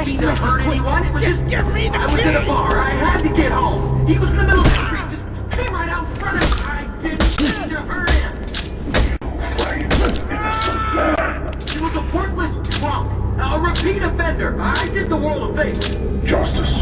I, I didn't mean to hurt anyone. It was just, give me the I was in a bar. I had to get home. He was in the middle of the street. Just came right out in front of me. I didn't mean to hurt him. He was a worthless drunk. A repeat offender. I did the world a favor. Justice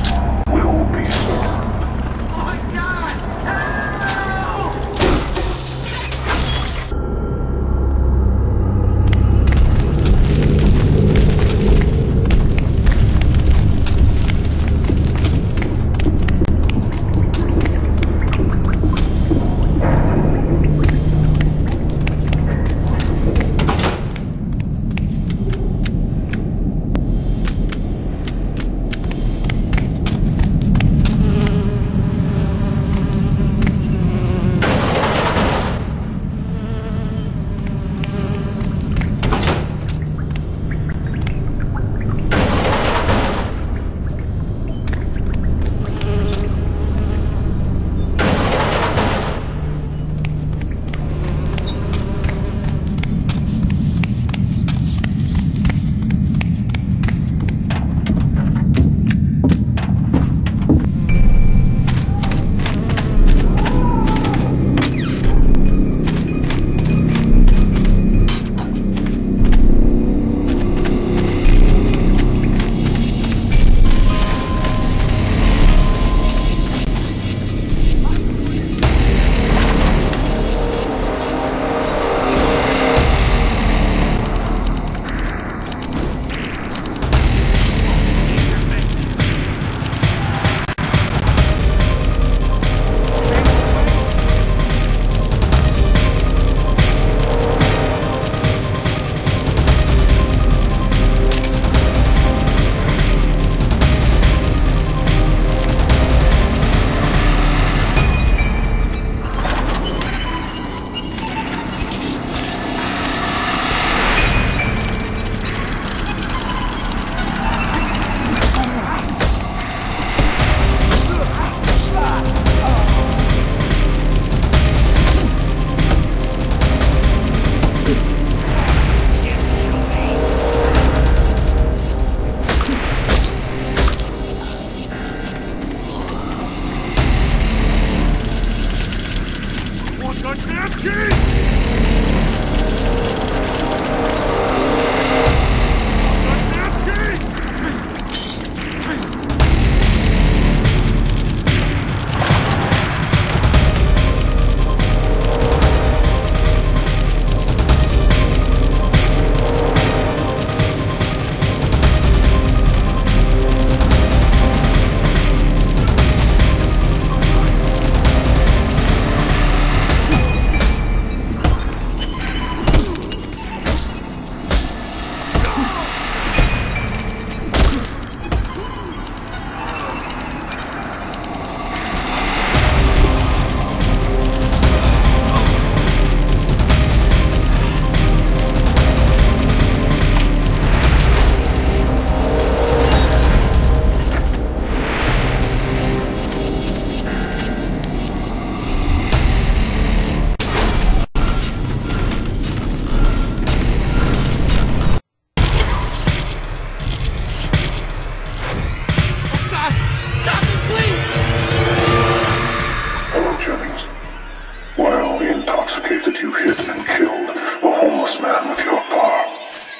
That you hidden and killed a homeless man with your car.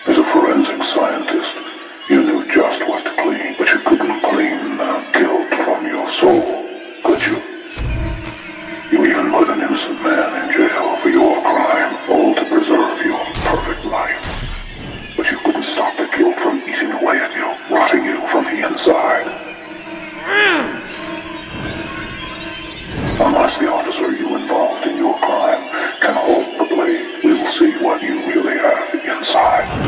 As a forensic scientist, you knew just what to clean, but you couldn't clean guilt from your soul, could you? You even put an innocent man in jail for your crime, all to preserve your perfect life. But you couldn't stop the guilt from eating away at you, rotting you from the inside. Hmm. Unless the officer inside.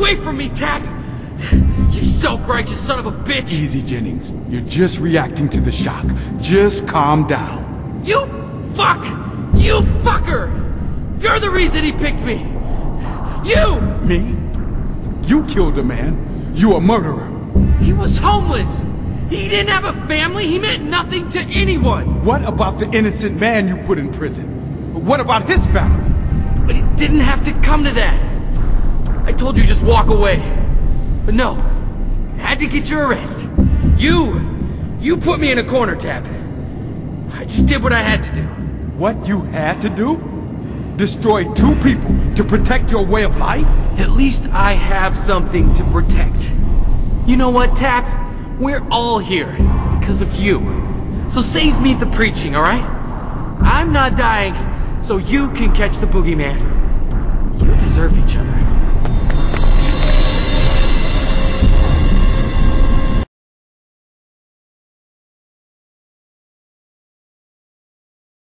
Away from me, Tapp! You self-righteous son of a bitch! Easy, Jennings. You're just reacting to the shock. Just calm down. You fuck! You fucker! You're the reason he picked me! You! Me? You killed a man. You a murderer. He was homeless! He didn't have a family, he meant nothing to anyone! What about the innocent man you put in prison? What about his family? But it didn't have to come to that! I told you just walk away. But no, I had to get your arrest. You, you put me in a corner, Tapp. I just did what I had to do. What you had to do? Destroy two people to protect your way of life? At least I have something to protect. You know what, Tapp? We're all here because of you. So save me the preaching, alright? I'm not dying, so you can catch the boogeyman. You deserve each other.